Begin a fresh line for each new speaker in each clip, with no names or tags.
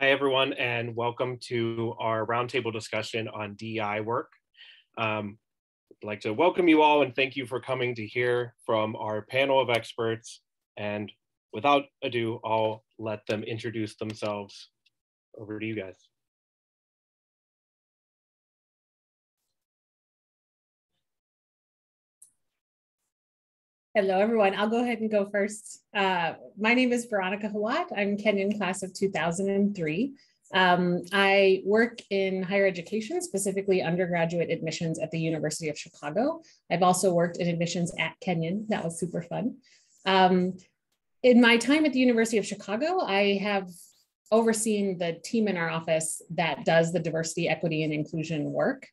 Hi, everyone, and welcome to our roundtable discussion on DEI work. Um, I'd like to welcome you all and thank you for coming to hear from our panel of experts. And without ado, I'll let them introduce themselves. Over to you guys.
Hello, everyone. I'll go ahead and go first. Uh, my name is Veronica Hauad. I'm Kenyon class of 2003. Um, I work in higher education, specifically undergraduate admissions at the University of Chicago. I've also worked in admissions at Kenyon. That was super fun. Um, in my time at the University of Chicago, I have overseen the team in our office that does the diversity, equity, and inclusion work,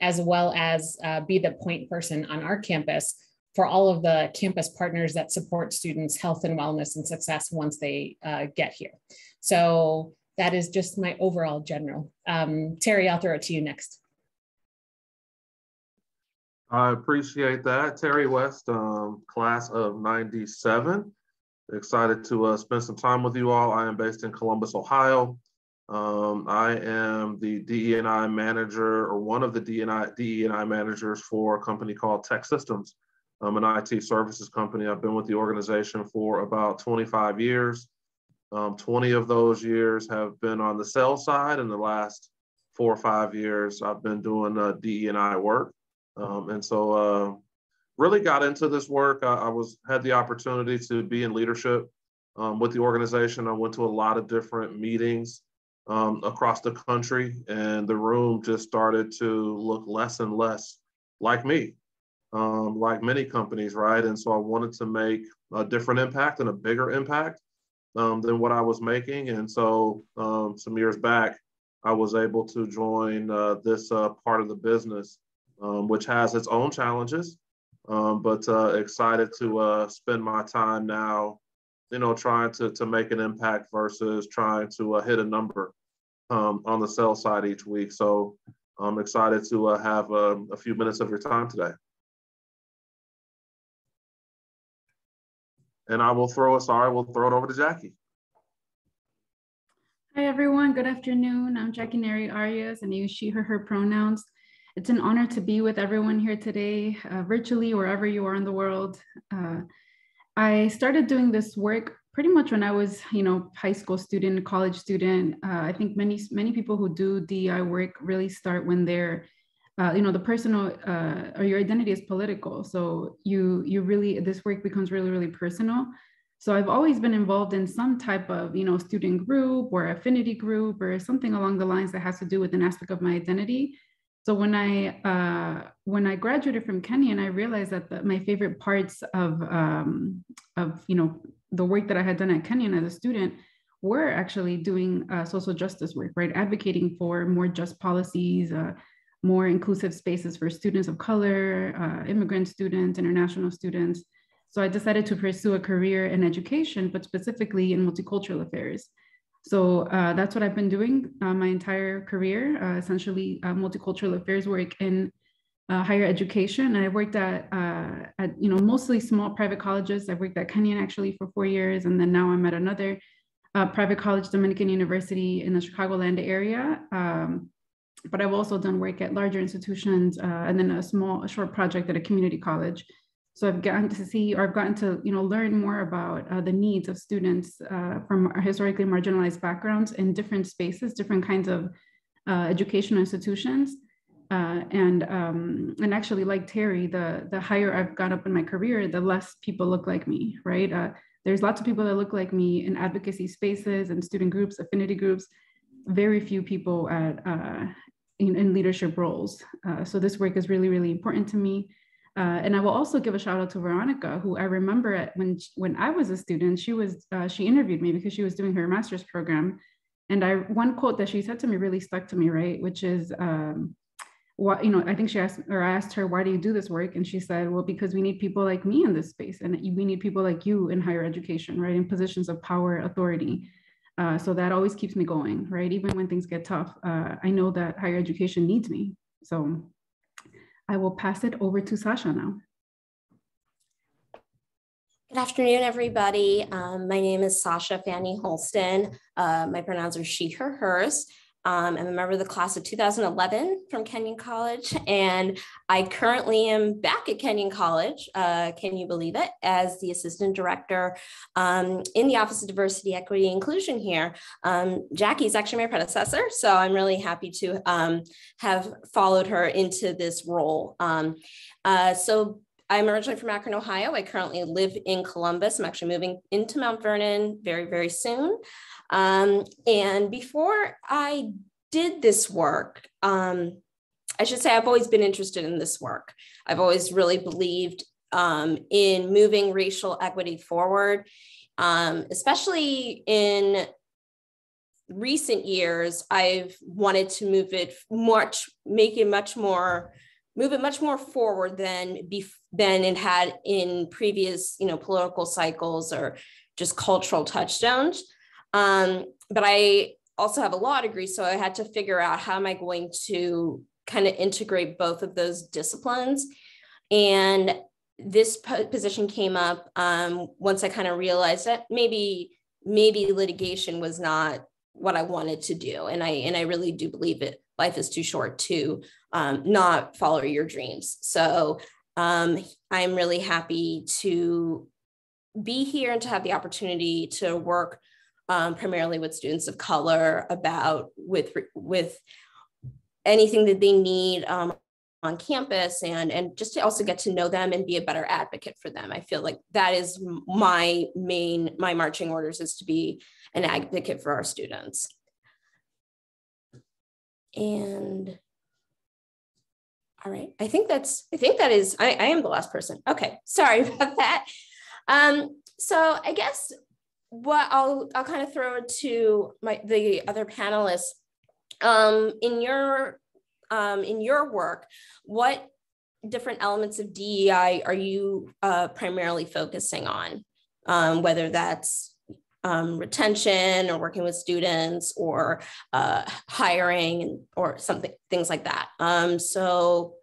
as well as uh, be the point person on our campus for all of the campus partners that support students' health and wellness and success once they uh, get here. So that is just my overall general. Um, Terry, I'll throw it to you next.
I appreciate that. Terry West, um, class of 97. Excited to uh, spend some time with you all. I am based in Columbus, Ohio. Um, I am the DE&I manager or one of the DE&I, DE&I managers for a company called TEKsystems. I'm an IT services company. I've been with the organization for about 25 years. Um, 20 of those years have been on the sales side, and the last four or five years I've been doing uh, DE&I work. Um, and so, uh, really got into this work. I, I, was had the opportunity to be in leadership um, with the organization. I went to a lot of different meetings um, across the country, and the room just started to look less and less like me um, like many companies, right? And so I wanted to make a different impact and a bigger impact um, than what I was making. And so um, some years back, I was able to join uh, this uh, part of the business, um, which has its own challenges, um, but uh, excited to uh, spend my time now, you know, trying to, to make an impact versus trying to uh, hit a number um, on the sales side each week. So I'm excited to uh, have a few minutes of your time today. And I will throw sorry, we'll throw it over to Jacky.
Hi, everyone. Good afternoon. I'm Jacky Neri Arias, and I use she, her, her pronouns. It's an honor to be with everyone here today, uh, virtually, wherever you are in the world. Uh, I started doing this work pretty much when I was, you know, high school student, college student. Uh, I think many many people who do DI work really start when they're uh, you know the personal uh, or your identity is political. So you you really this work becomes really really personal. So i've always been involved in some type of you know student group or affinity group or something along the lines that has to do with an aspect of my identity. So when i uh, when i graduated from kenyon i realized that the, my favorite parts of um, of you know the work that i had done at kenyon as a student were actually doing uh, social justice work right? Advocating for more just policies uh, more inclusive spaces for students of color, uh, immigrant students, international students. So I decided to pursue a career in education, but specifically in multicultural affairs. So uh, that's what I've been doing uh, my entire career, uh, essentially uh, multicultural affairs work in uh, higher education. And I worked at, at, you know, mostly small private colleges. I've worked at Kenyon actually for four years, and then now I'm at another private college, Dominican University in the Chicagoland area. Um, but I've also done work at larger institutions uh, and then a small, a short project at a community college. So I've gotten to see, or I've gotten to, you know, learn more about uh, the needs of students uh, from historically marginalized backgrounds in different spaces, different kinds of uh, educational institutions. Uh, and um, and actually, like Terry, the the higher I've got up in my career, the less people look like me, right? Uh, there's lots of people that look like me in advocacy spaces and student groups, affinity groups, very few people at uh, in, in leadership roles. Uh, so this work is really, really important to me. Uh, and I will also give a shout out to Veronica, who I remember at when when I was a student, she was uh, she interviewed me because she was doing her master's program, and I one quote that she said to me really stuck to me, right? Which is, um, what you know, I think she asked or I asked her, why do you do this work? And she said, well, because we need people like me in this space, and we need people like you in higher education, right, in positions of power, authority. Uh, so that always keeps me going, right? Even when things get tough, uh, I know that higher education needs me. So I will pass it over to Sasha now.
Good afternoon, everybody. Um, my name is Sasha Fanny Holston. Uh, my pronouns are she, her, hers. Um, I'm a member of the class of 2011 from Kenyon College, and I currently am back at Kenyon College, uh, can you believe it, as the assistant director um, in the Office of Diversity, Equity, Inclusion here. Um, Jacky is actually my predecessor, so I'm really happy to um, have followed her into this role. Um, uh, so I'm originally from Akron, Ohio. I currently live in Columbus. I'm actually moving into Mount Vernon very, very soon. Um, and before I did this work, um, I should say I've always been interested in this work. I've always really believed um, in moving racial equity forward, um, especially in recent years. I've wanted to move it much, make it much more move it much more forward than than it had in previous you know political cycles or just cultural touchstones um, but i also have a law degree so i had to figure out how am i going to kind of integrate both of those disciplines and this position came up um, once i kind of realized that maybe maybe litigation was not what i wanted to do and i and i really do believe it life is too short to um, not follow your dreams. So um, I'm really happy to be here and to have the opportunity to work um, primarily with students of color about with with anything that they need um, on campus and and just to also get to know them and be a better advocate for them i feel like that is my main my marching orders is to be an advocate for our students and all right, I think that's, I think that is, I, I am the last person. Okay, sorry about that. Um, so I guess what I'll, I'll kind of throw to my, the other panelists. Um, in your, um, in your work, what different elements of DEI are you uh, primarily focusing on? Um, whether that's um, retention or working with students or uh, hiring or something, things like that. Um, so,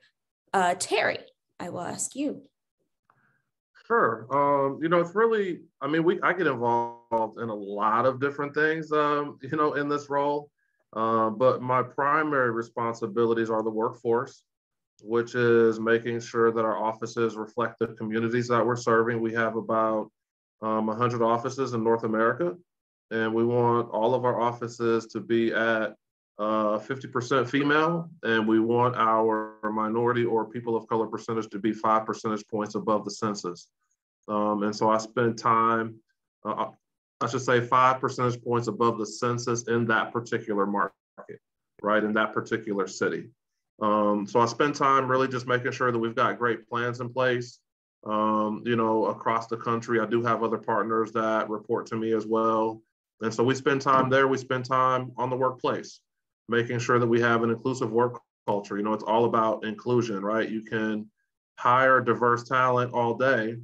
uh, Terry, I will ask you.
Sure. Um, you know, it's really, I mean, we I get involved in a lot of different things, um, you know, in this role. Uh, but my primary responsibilities are the workforce, which is making sure that our offices reflect the communities that we're serving. We have about um, 100 offices in North America, and we want all of our offices to be at uh, 50% female, and we want our minority or people of color percentage to be five percentage points above the census. Um, and so I spend time, uh, I should say five percentage points above the census in that particular market, right, in that particular city. Um, so I spend time really just making sure that we've got great plans in place, um, you know, across the country. I do have other partners that report to me as well. And so we spend time there. We spend time on the workplace, making sure that we have an inclusive work culture. You know, it's all about inclusion, right? You can hire diverse talent all day,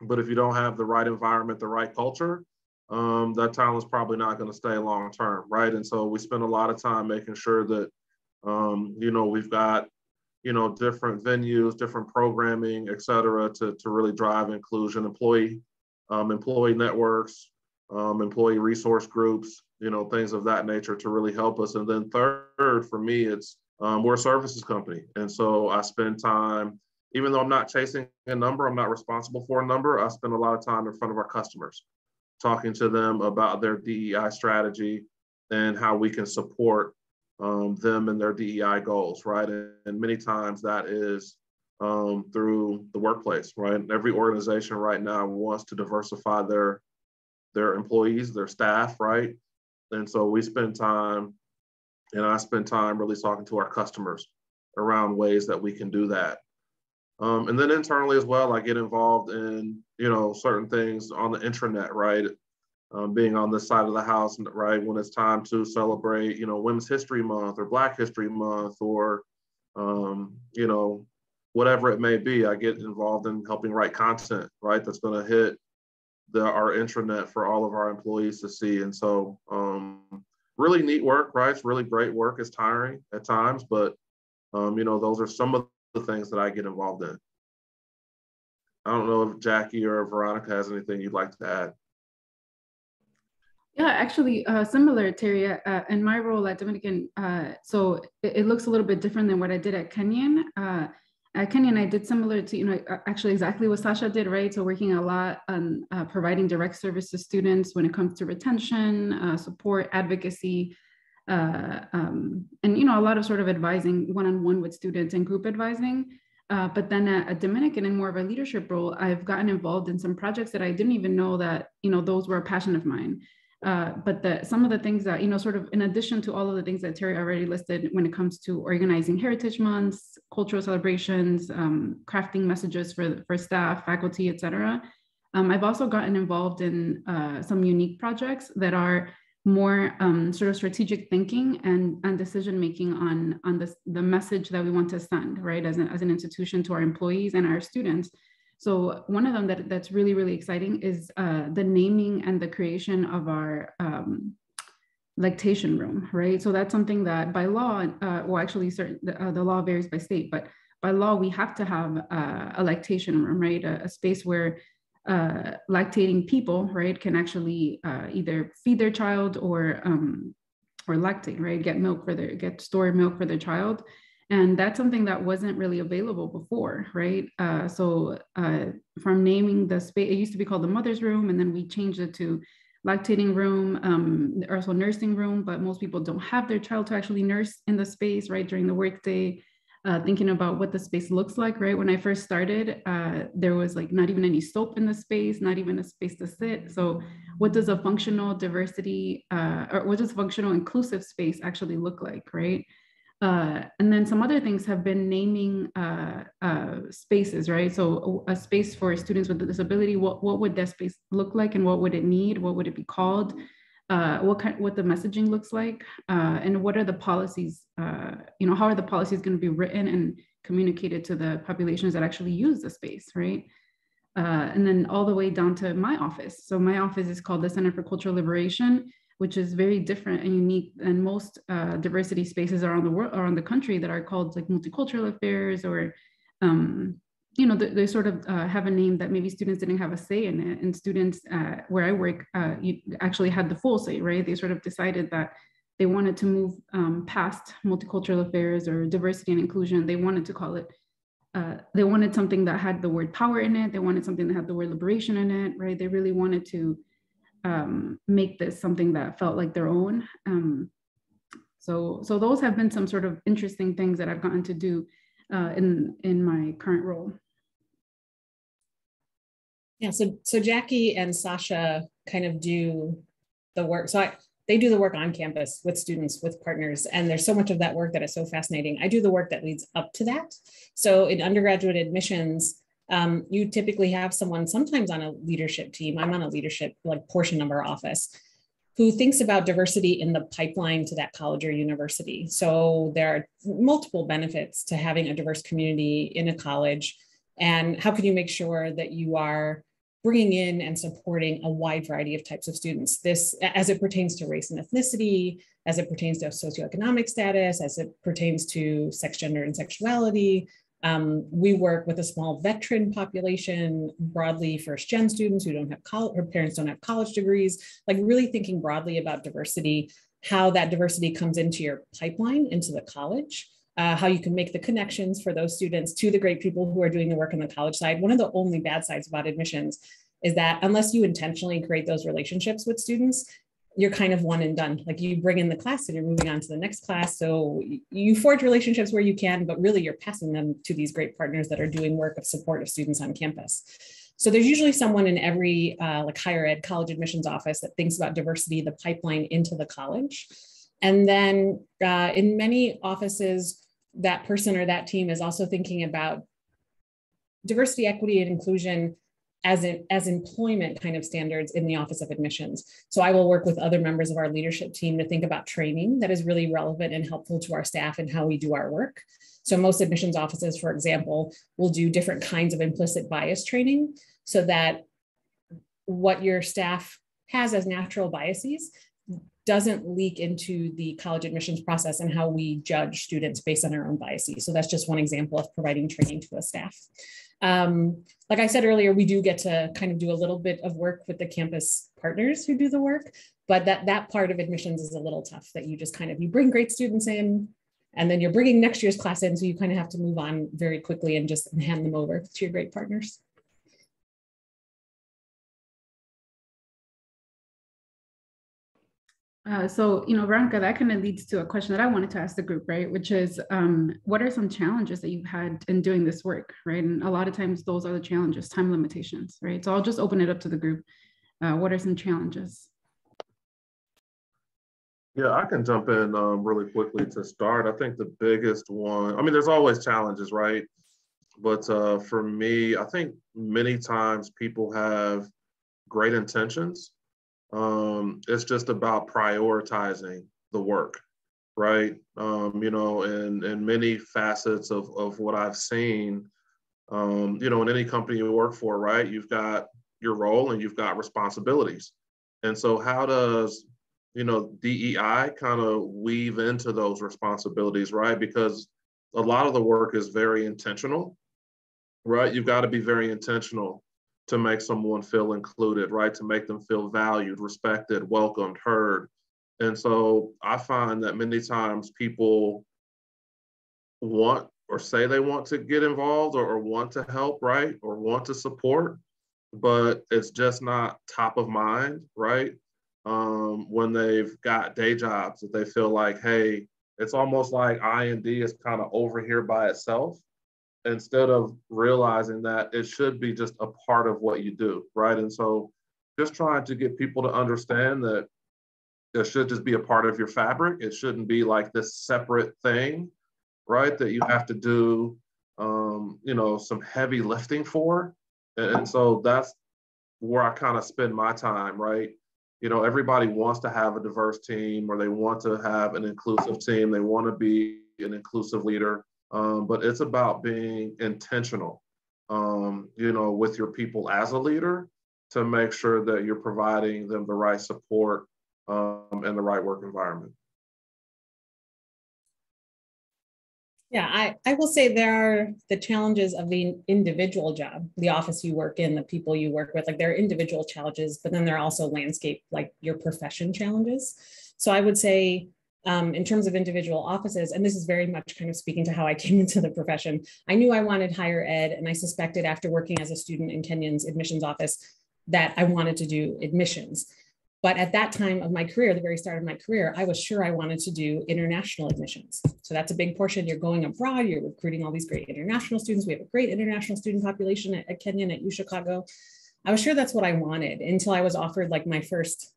but if you don't have the right environment, the right culture, um, that talent is probably not going to stay long term, right? And so we spend a lot of time making sure that, um, you know, we've got you know, different venues, different programming, et cetera, to, to really drive inclusion, employee, um, employee networks, um, employee resource groups, you know, things of that nature to really help us. And then third, for me, it's um, we're a services company. And so I spend time, even though I'm not chasing a number, I'm not responsible for a number, I spend a lot of time in front of our customers, talking to them about their DEI strategy and how we can support um, them and their DEI goals, right? And, and many times that is um, through the workplace, right? Every organization right now wants to diversify their their employees, their staff, right? And so we spend time, and I spend time really talking to our customers around ways that we can do that. Um, and then internally as well, I get involved in you know certain things on the intranet, right? um, being on this side of the house, right, when it's time to celebrate, you know, Women's History Month or Black History Month or, um, you know, whatever it may be, I get involved in helping write content, right, that's going to hit the, our intranet for all of our employees to see. And so, um, really neat work, right? It's really great work. It's tiring at times, but, um, you know, those are some of the things that I get involved in. I don't know if Jacky or Veronica has anything you'd like to add.
Yeah, actually, uh, similar, Terry. Uh, in my role at Dominican, uh, so it, it, looks a little bit different than what I did at Kenyon. Uh, at Kenyon, I did similar to, you know, actually exactly what Sasha did, right? So working a lot on uh, providing direct service to students when it comes to retention, uh, support, advocacy, um, and, you know, a lot of sort of advising one-on-one -on -one with students and group advising. Uh, but then at, at, Dominican, in more of a leadership role, I've gotten involved in some projects that I didn't even know that you know those were a passion of mine. Uh, but the, some of the things that you know, sort of in addition to all of the things that Terry already listed, when it comes to organizing Heritage Months, cultural celebrations, um, crafting messages for for staff, faculty, etc. Um, I've also gotten involved in uh, some unique projects that are more um, sort of strategic thinking and, and decision making on, on the, the message that we want to send, right, as an, as an institution to our employees and our students. So one of them that, that's really, really exciting is uh, the naming and the creation of our um, lactation room, right? So that's something that by law, uh, well, actually, certain, the, uh, the law varies by state, but by law, we have to have uh, a lactation room, right? A, a space where uh, lactating people, right, can actually uh, either feed their child or um, or lactate, right, get milk for their get store milk for their child, and that's something that wasn't really available before, right? Uh, so uh, from naming the space, it used to be called the mother's room, and then we changed it to lactating room, um, also nursing room, but most people don't have their child to actually nurse in the space, right, during the workday uh, thinking about what the space looks like, right? When I first started, uh, there was like not even any soap in the space, not even a space to sit. So what does a functional diversity uh, or what does functional inclusive space actually look like, right? Uh, and then some other things have been naming uh, uh, spaces, right? So a, a, space for students with a disability, what, what would that space look like and what would it need? What would it be called? uh, what kind, what the messaging looks like, uh, and what are the policies, uh, you know, how are the policies going to be written and communicated to the populations that actually use the space, right? And then all the way down to my office. So my office is called the Center for Cultural Liberation, which is very different and unique than most uh, diversity spaces around the world, around the country that are called like multicultural affairs or um, you know, they, they sort of uh, have a name that maybe students didn't have a say in it. And students uh, where I work uh, actually had the full say, right? They sort of decided that they wanted to move um, past multicultural affairs or diversity and inclusion. They wanted to call it, uh, they wanted something that had the word power in it. They wanted something that had the word liberation in it, right? They really wanted to um, make this something that felt like their own. Um, so, so those have been some sort of interesting things that I've gotten to do uh, in in my current role.
Yeah, so so Jacky and Sasha kind of do the work. So I, they do the work on campus with students, with partners, and there's so much of that work that is so fascinating. I do the work that leads up to that. So in undergraduate admissions, um, you typically have someone sometimes on a leadership team. I'm on a leadership like portion of our office who thinks about diversity in the pipeline to that college or university. So there are multiple benefits to having a diverse community in a college. And how can you make sure that you are bringing in and supporting a wide variety of types of students? This, as it pertains to race and ethnicity, as it pertains to socioeconomic status, as it pertains to sex, gender, and sexuality, um, we work with a small veteran population, broadly first gen students who don't have college, or parents don't have college degrees, like really thinking broadly about diversity, how that diversity comes into your pipeline, into the college, uh, how you can make the connections for those students to the great people who are doing the work on the college side. One of the only bad sides about admissions is that unless you intentionally create those relationships with students, you're kind of one and done. Like you bring in the class and you're moving on to the next class. So you forge relationships where you can, but really you're passing them to these great partners that are doing work of support of students on campus. So there's usually someone in every uh, like higher ed college admissions office that thinks about diversity, the pipeline into the college. And then uh, in many offices, that person or that team is also thinking about diversity, equity, and inclusion as in, as employment kind of standards in the Office of Admissions. So I will work with other members of our leadership team to think about training that is really relevant and helpful to our staff and how we do our work. So most admissions offices, for example, will do different kinds of implicit bias training so that what your staff has as natural biases doesn't leak into the college admissions process and how we judge students based on our own biases. So that's just one example of providing training to a staff. Um, like I said earlier, we do get to kind of do a little bit of work with the campus partners who do the work, but that that part of admissions is a little tough that you just kind of you bring great students in and then you're bringing next year's class in so you kind of have to move on very quickly and just hand them over to your great partners
Uh, so, you know, Veronica, that kind of leads to a question that I wanted to ask the group, right? Which is, um, what are some challenges that you've had in doing this work, right? And a lot of times those are the challenges, time limitations, right? So I'll just open it up to the group. Uh, what are some challenges?
Yeah, I can jump in um, really quickly to start. I think the biggest one, I mean, there's always challenges, right? But uh, for me, I think many times people have great intentions um, it's just about prioritizing the work, right? Um, you know, and and many facets of of what I've seen, um, you know, in any company you work for, right? You've got your role and you've got responsibilities, and so how does you know DEI kind of weave into those responsibilities, right? Because a lot of the work is very intentional, right? You've got to be very intentional to make someone feel included, right? To make them feel valued, respected, welcomed, heard. And so I find that many times people want or say they want to get involved or, or want to help, right? Or want to support, but it's just not top of mind, right? Um, when they've got day jobs that they feel like, hey, it's almost like I and D is kind of over here by itself instead of realizing that it should be just a part of what you do, right? And so just trying to get people to understand that it should just be a part of your fabric. It shouldn't be like this separate thing, right? That you have to do, um, you know, some heavy lifting for. And, and so that's where I kind of spend my time, right? You know, everybody wants to have a diverse team or they want to have an inclusive team. They want to be an inclusive leader um, but it's about being intentional, um, you know, with your people as a leader to make sure that you're providing them the right support um, and the right work environment.
Yeah, I, I will say there are the challenges of the individual job, the office you work in, the people you work with, like there are individual challenges, but then there are also landscape, like your profession challenges. So I would say um, in terms of individual offices, and this is very much kind of speaking to how I came into the profession. I knew I wanted higher ed, and I suspected after working as a student in Kenyon's admissions office that I wanted to do admissions. But at that time of my career, the very start of my career, I was sure I wanted to do international admissions. So that's a big portion. You're going abroad, you're recruiting all these great international students. We have a great international student population at, at Kenyon at UChicago. I was sure that's what I wanted until I was offered like my first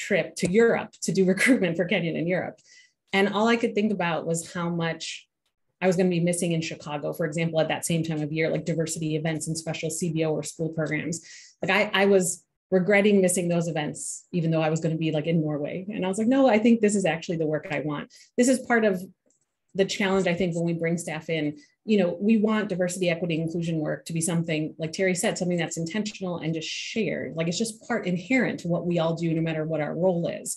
trip to Europe to do recruitment for Kenyon in Europe. And all I could think about was how much I was going to be missing in Chicago, for example, at that same time of year, like diversity events and special CBO or school programs. Like I, I was regretting missing those events, even though I was going to be like in Norway. And I was like, no, I think this is actually the work I want. This is part of the challenge, I think, when we bring staff in, you know, we want diversity, equity, inclusion work to be something, like Terry said, something that's intentional and just shared. Like it's just part inherent to what we all do, no matter what our role is.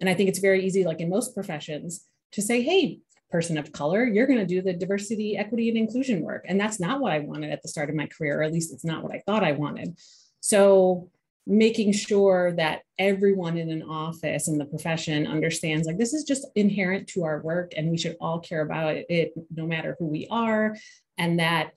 And I think it's very easy, like in most professions, to say, hey, person of color, you're going to do the diversity, equity, and inclusion work. And that's not what I wanted at the start of my career, or at least it's not what I thought I wanted. So making sure that everyone in an office in the profession understands like this is just inherent to our work and we should all care about it no matter who we are and that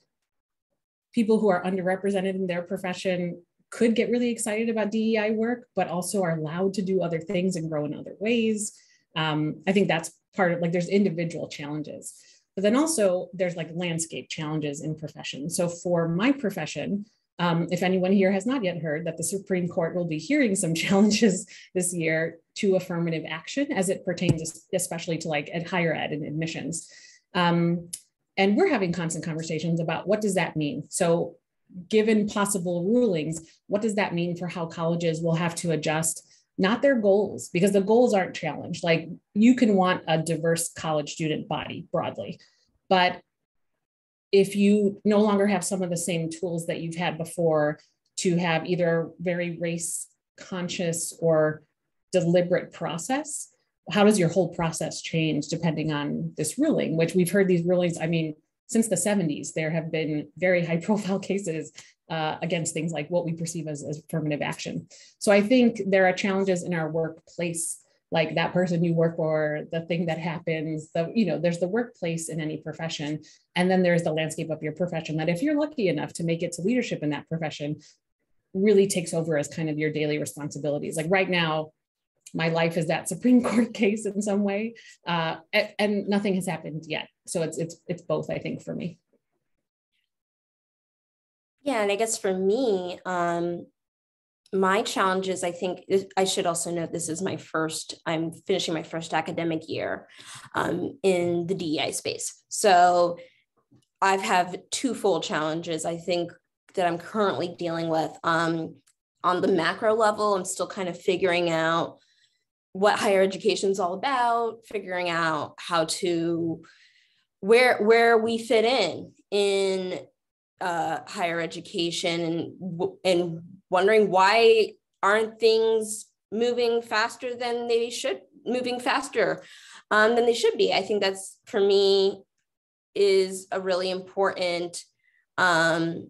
people who are underrepresented in their profession could get really excited about DEI work, but also are allowed to do other things and grow in other ways. Um, I think that's part of like there's individual challenges, but then also there's like landscape challenges in profession. So for my profession, um, if anyone here has not yet heard that the Supreme Court will be hearing some challenges this year to affirmative action as it pertains especially to like at higher ed and admissions. Um, and we're having constant conversations about what does that mean? So given possible rulings, what does that mean for how colleges will have to adjust not their goals because the goals aren't challenged. Like you can want a diverse college student body broadly, but if you no longer have some of the same tools that you've had before to have either very race conscious or deliberate process how does your whole process change depending on this ruling which we've heard these rulings i mean since the 70s, there have been very high profile cases uh, against things like what we perceive as, as affirmative action. So I think there are challenges in our workplace like that person you work for the thing that happens the you know there's the workplace in any profession. And then there's the landscape of your profession that if you're lucky enough to make it to leadership in that profession really takes over as kind of your daily responsibilities. Like right now my life is that supreme court case in some way uh, and, and nothing has happened yet. So it's it's it's both i think for me.
Yeah and i guess for me um my challenges, I think I should also note this is my first, I'm finishing my first academic year um, in the DEI space. So I've have two full challenges I think that I'm currently dealing with. Um, on the macro level, I'm still kind of figuring out what higher education is all about, figuring out how to where where we fit in in uh, higher education and and wondering why aren't things moving faster than they should moving faster um, than they should be? I think that's for me is a really important um,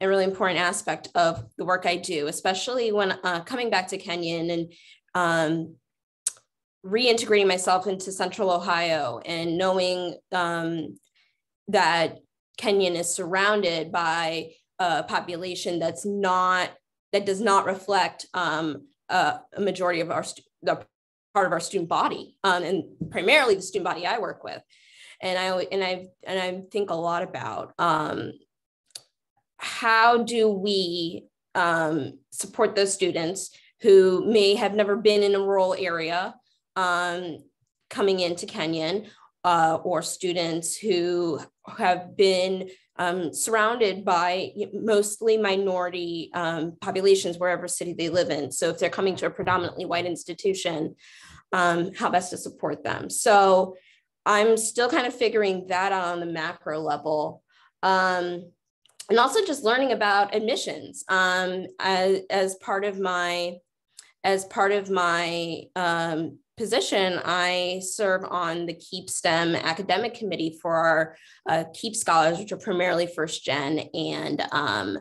a really important aspect of the work i do especially when uh, coming back to kenyon and um, reintegrating myself into central ohio and knowing um, that kenyon is surrounded by a population that's not that does not reflect um, uh, a majority of our the part of our student body um, and primarily the student body I work with. And I and I and I think a lot about um, how do we um, support those students who may have never been in a rural area um, coming into Kenyon uh, or students who have been um, surrounded by mostly minority um, populations wherever city they live in. So if they're coming to a predominantly white institution, um, how best to support them. So I'm still kind of figuring that out on the macro level. Um, and also just learning about admissions um, as, as part of my as part of my um, position, I serve on the KEEP STEM academic committee for our uh, KEEP scholars, which are primarily first gen and um,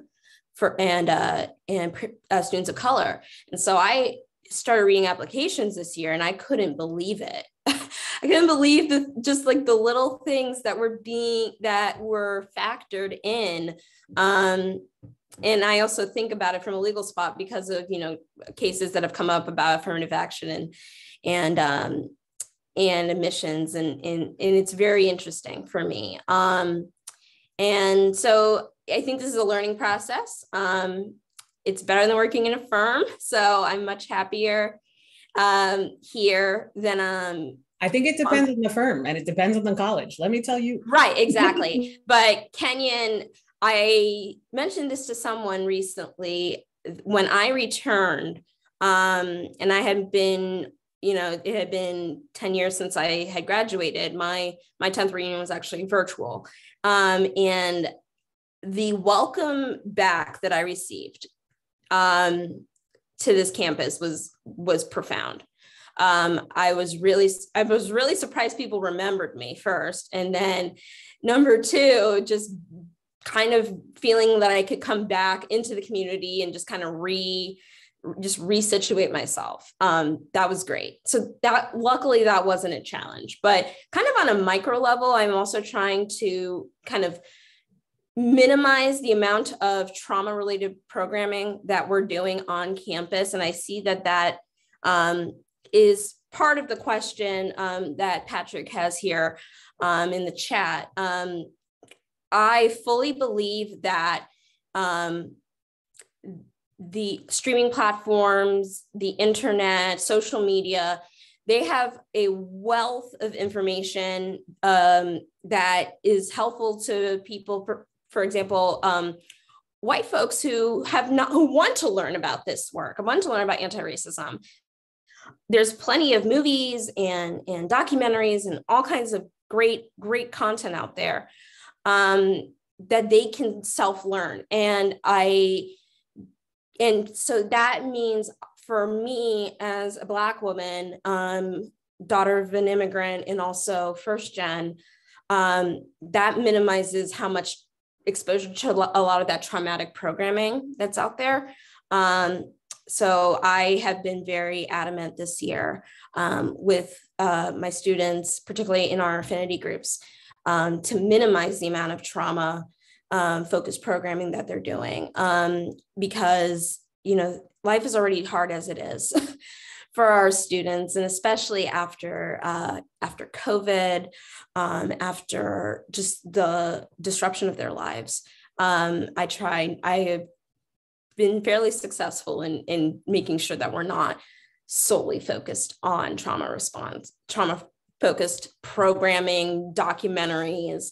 for and uh, and uh, students of color. And so I started reading applications this year, and I couldn't believe it. I couldn't believe the just like the little things that were being that were factored in. Um, and I also think about it from a legal spot because of you know cases that have come up about affirmative action and and um, and admissions and, and and it's very interesting for me um, and so i think this is a learning process um, it's better than working in a firm so i'm much happier um, here than um,
I think it depends on the firm and it depends on the college. Let me tell you.
Right, exactly. but Kenyon, I mentioned this to someone recently when I returned, um, and I had been you know it had been 10 years since i had graduated. My my 10th reunion was actually virtual. Um, and the welcome back that i received um, to this campus was was profound. Um, i was really i was really surprised people remembered me first. And then number two just kind of feeling that i could come back into the community and just kind of re just resituate myself. Um, that was great. So that luckily that wasn't a challenge, but kind of on a micro level, I'm also trying to kind of minimize the amount of trauma related programming that we're doing on campus. And I see that that um, is part of the question um, that Patrick has here um, in the chat. Um, I fully believe that um, the streaming platforms, the internet, social media, they have a wealth of information um, that is helpful to people. For, for example, um, white folks who have not who want to learn about this work, want to learn about anti-racism. There's plenty of movies and and documentaries and all kinds of great great content out there um, that they can self-learn. And I and so that means for me as a black woman um, daughter of an immigrant and also first gen um, that minimizes how much exposure to a lot of that traumatic programming that's out there. Um, so I have been very adamant this year um, with uh, my students, particularly in our affinity groups, um, to minimize the amount of trauma um, focused programming that they're doing um, because you know life is already hard as it is for our students and especially after uh, after covid um, after just the disruption of their lives. Um, i try i have been fairly successful in in making sure that we're not solely focused on trauma response trauma focused programming documentaries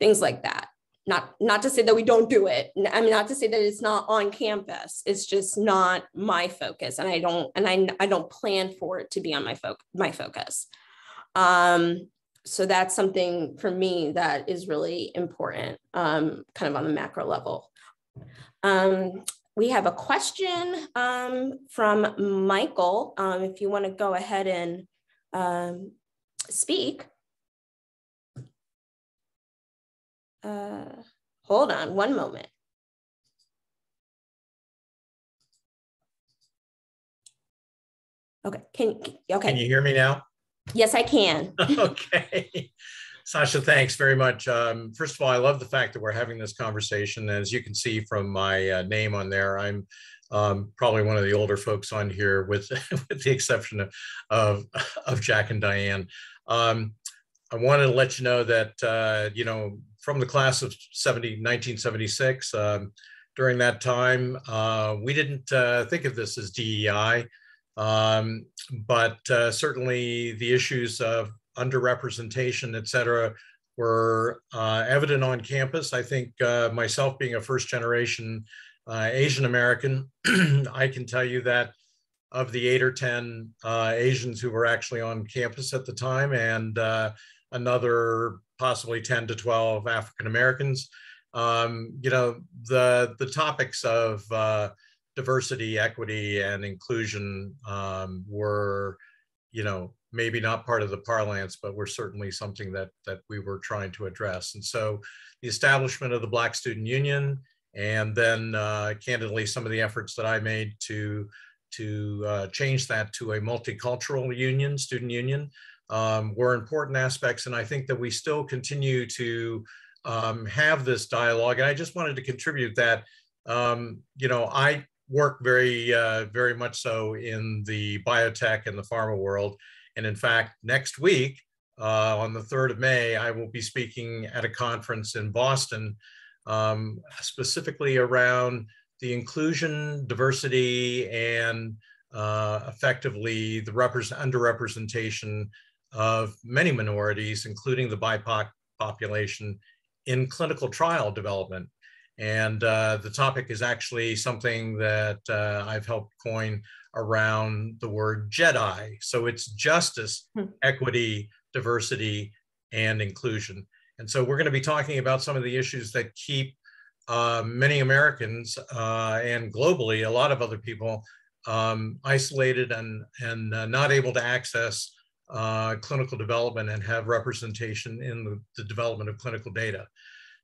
things like that not not to say that we don't do it i mean not to say that it's not on campus it's just not my focus and i don't and i, I don't plan for it to be on my my focus um so that's something for me that is really important um kind of on the macro level um we have a question um, from Michael. Um, if you want to go ahead and um, speak. Uh, hold on one moment. Okay, can, okay.
Can you hear me now?
Yes, I can.
okay. Sasha, thanks very much. Um, first of all, I love the fact that we're having this conversation. As you can see from my uh, name on there, I'm um, probably one of the older folks on here, with with the exception of of, of Jack and Diane. Um, I wanted to let you know that uh, you know from the class of 70, 1976. Um, during that time, uh, we didn't uh, think of this as DEI, um, but uh, certainly the issues of underrepresentation, et cetera, were uh, evident on campus. I think uh, myself being a first generation Asian American, I can tell you that of the eight or 10 uh, Asians who were actually on campus at the time and another possibly 10 to 12 African Americans, um, you know, the, the topics of uh, diversity, equity, and inclusion um, were, you know, maybe not part of the parlance, but were certainly something that that we were trying to address. And so the establishment of the Black Student Union, and then uh, candidly some of the efforts that I made to to uh, change that to a multicultural union, student union, um, were important aspects. And I think that we still continue to um, have this dialogue. And I just wanted to contribute that, um, you know, I work very, uh, very much so in the biotech and the pharma world. And in fact, next week, uh, on the 3rd of May, I will be speaking at a conference in Boston, um, specifically around the inclusion, diversity, and uh, effectively the underrepresentation of many minorities, including the BIPOC population, in clinical trial development. And uh, the topic is actually something that uh, I've helped coin around the word JEDI. So it's justice, hmm. equity, diversity, and inclusion. And so we're going to be talking about some of the issues that keep uh, many Americans uh, and globally a lot of other people um, isolated and, and uh, not able to access uh, clinical development and have representation in the, the development of clinical data.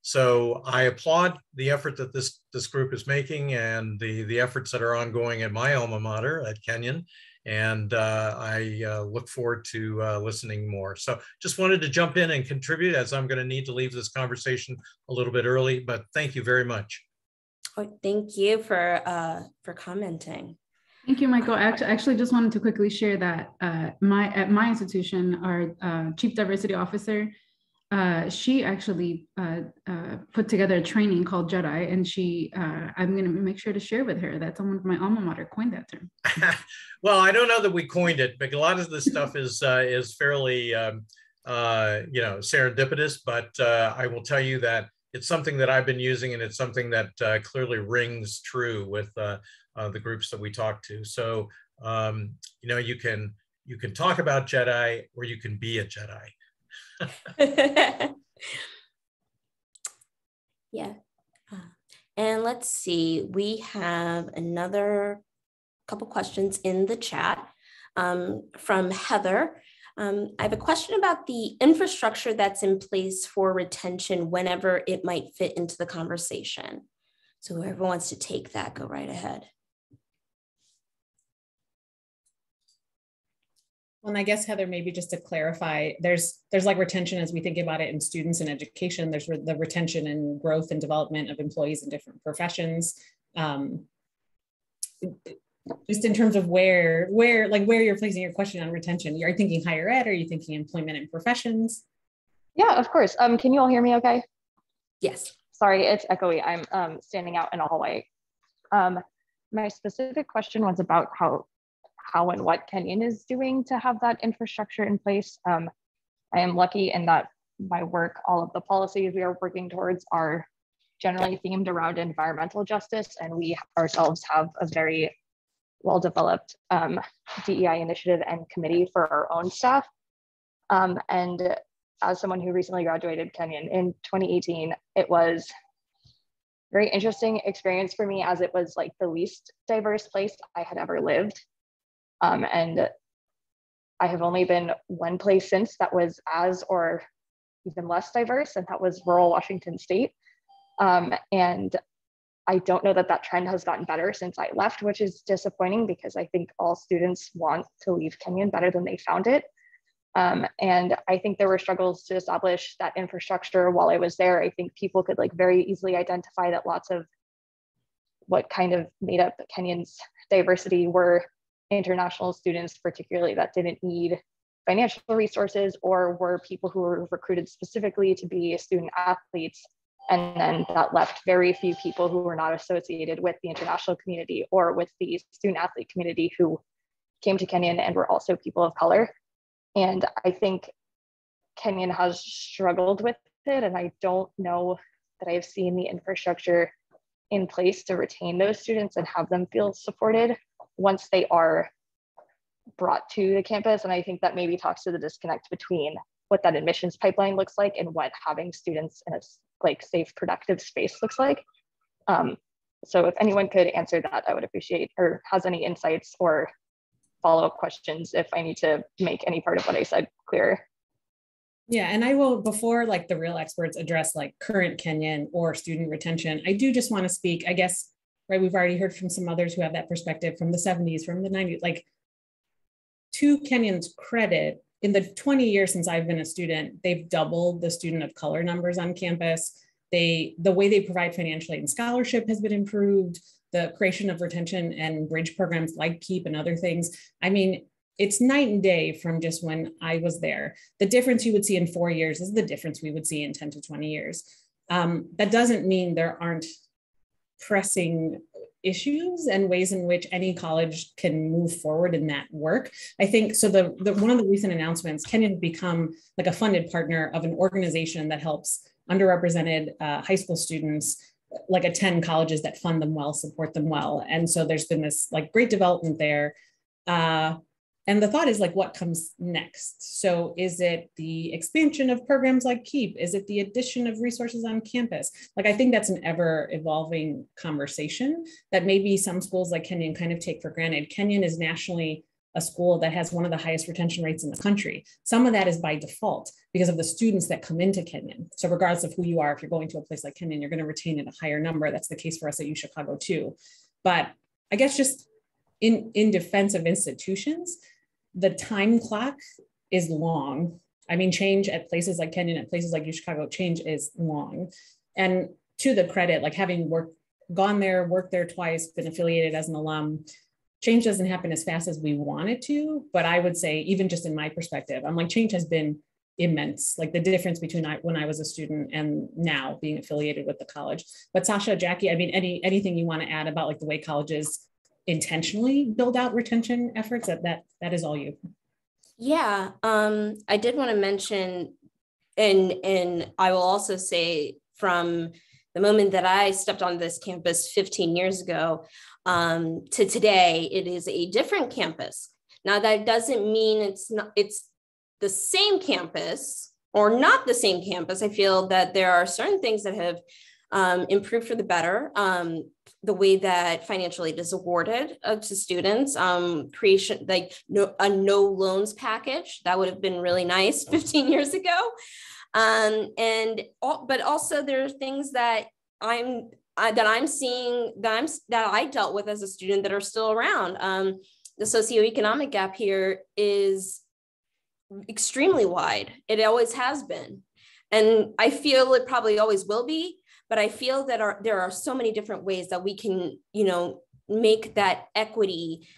So I applaud the effort that this, this group is making and the, the efforts that are ongoing at my alma mater at Kenyon. And uh, I uh, look forward to uh, listening more. So just wanted to jump in and contribute as I'm going to need to leave this conversation a little bit early, but thank you very much.
Oh, thank you for, uh, for commenting.
Thank you, Michael. I actually just wanted to quickly share that uh, my at my institution, our uh, chief diversity officer uh, she actually uh, uh, put together a training called JEDI, and she, uh, I'm going to make sure to share with her that someone from my alma mater coined that term.
well, I don't know that we coined it, but a lot of this stuff is is fairly, um, you know, serendipitous. But I will tell you that it's something that I've been using, and it's something that clearly rings true with the groups that we talk to. So, um, you know, you can you can talk about JEDI, or you can be a JEDI.
yeah. Uh, and let's see, we have another couple questions in the chat um, from Heather. Um, I have a question about the infrastructure that's in place for retention whenever it might fit into the conversation. So whoever wants to take that, go right ahead.
Well, and I guess Heather, maybe just to clarify, there's there's like retention as we think about it in students and education. There's re the retention and growth and development of employees in different professions. Um, just in terms of where where like where you're placing your question on retention, you're thinking higher ed, or are you thinking employment and professions?
Yeah, of course. Um, can you all hear me? Okay.
Yes.
Sorry, it's echoey. I'm um, standing out in a hallway. Um, my specific question was about how how and what Kenyon is doing to have that infrastructure in place. Um, I am lucky in that my work, all of the policies we are working towards are generally themed around environmental justice, and we ourselves have a very well developed um, DEI initiative and committee for our own staff. Um, and as someone who recently graduated Kenyon in 2018, it was very interesting experience for me as it was like the least diverse place I had ever lived. Um, and I have only been one place since that was as or even less diverse, and that was rural Washington State. Um, and I don't know that that trend has gotten better since I left, which is disappointing because I think all students want to leave Kenyon better than they found it. Um, and I think there were struggles to establish that infrastructure while I was there. I think people could like very easily identify that lots of what kind of made up Kenyon's diversity were international students, particularly that didn't need financial resources or were people who were recruited specifically to be student athletes. And then that left very few people who were not associated with the international community or with the student athlete community who came to Kenyon and were also people of color. And I think Kenyon has struggled with it. And I don't know that I've seen the infrastructure in place to retain those students and have them feel supported once they are brought to the campus. And I think that maybe talks to the disconnect between what that admissions pipeline looks like and what having students in a like safe, productive space looks like. Um, so if anyone could answer that, I would appreciate, or has any insights or follow-up questions if I need to make any part of what I said clearer.
Yeah, and I will before like the real experts address like current Kenyon or student retention. I do just want to speak, I guess, right? We've already heard from some others who have that perspective from the 70s, from the 90s. Like to Kenyon's credit, in the 20 years since I've been a student, they've doubled the student of color numbers on campus. They the way they provide financial aid and scholarship has been improved. The creation of retention and bridge programs like KEEP and other things. I mean, it's night and day from just when I was there. The difference you would see in four years is the difference we would see in 10 to 20 years. Um, that doesn't mean there aren't pressing issues and ways in which any college can move forward in that work. I think so. The, the one of the recent announcements, Kenyon become like a funded partner of an organization that helps underrepresented uh, high school students like attend colleges that fund them well, support them well. And so there's been this like great development there. Uh, and the thought is like, what comes next? So is it the expansion of programs like KEEP? Is it the addition of resources on campus? Like, I think that's an ever evolving conversation that maybe some schools like Kenyon kind of take for granted. Kenyon is nationally a school that has one of the highest retention rates in the country. Some of that is by default because of the students that come into Kenyon. So regardless of who you are, if you're going to a place like Kenyon, you're going to retain at a higher number. That's the case for us at U Chicago too. But I guess just in, in defense of institutions, the time clock is long. I mean, change at places like Kenyon, at places like Chicago, change is long. And to the credit, like having worked, gone there, worked there twice, been affiliated as an alum, change doesn't happen as fast as we want it to. But I would say, even just in my perspective, I'm like, change has been immense like the difference between I, when i was a student and now being affiliated with the college but sasha jackie i mean any anything you want to add about like the way colleges intentionally build out retention efforts that that, that is all you.
Yeah um, i did want to mention and and i will also say from the moment that i stepped on this campus 15 years ago um, to today it is a different campus. Now that doesn't mean it's not it's the same campus or not the same campus. I feel that there are certain things that have um, improve for the better. Um, the way that financial aid is awarded uh, to students, um, creation like no, a no loans package that would have been really nice 15 years ago. Um, and all, but also there are things that I'm uh, that I'm seeing that I'm that I dealt with as a student that are still around. Um, the socioeconomic gap here is extremely wide. It always has been. And I feel it probably always will be, but I feel that our, there are so many different ways that we can, you know, make that equity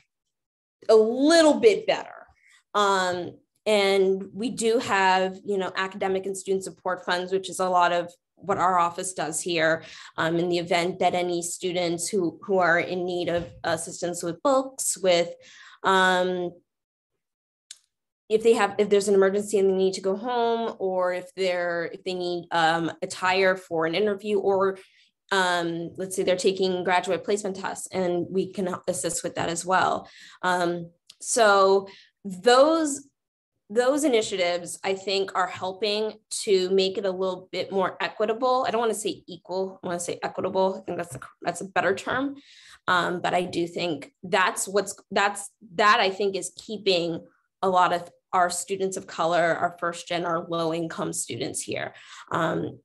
a little bit better. Um, and we do have, you know, academic and student support funds, which is a lot of what our office does here um, in the event that any students who, who are in need of assistance with books, with um, if they have if there's an emergency and they need to go home or if they're if they need um, attire for an interview or um, let's say they're taking graduate placement tests and we can assist with that as well. Um, so those those initiatives i think are helping to make it a little bit more equitable. I don't want to say equal i want to say equitable. I think that's a, that's a better term. Um, but i do think that's what's that's that i think is keeping a lot of our students of color our first gen our low income students here. Um,